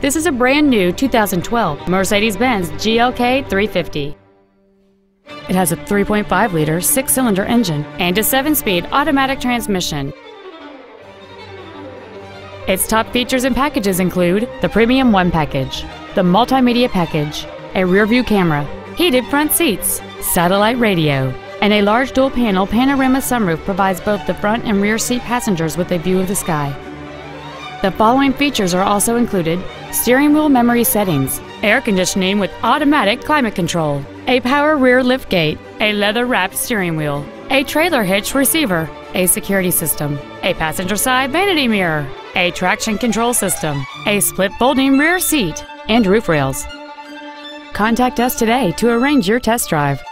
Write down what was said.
This is a brand new 2012 Mercedes-Benz GLK 350. It has a 3.5 liter six cylinder engine and a seven speed automatic transmission. Its top features and packages include the Premium One package, the Multimedia package, a rear view camera, heated front seats, satellite radio, and a large dual panel panorama sunroof provides both the front and rear seat passengers with a view of the sky. The following features are also included. Steering wheel memory settings, air conditioning with automatic climate control, a power rear liftgate, a leather wrapped steering wheel, a trailer hitch receiver, a security system, a passenger side vanity mirror, a traction control system, a split folding rear seat, and roof rails. Contact us today to arrange your test drive.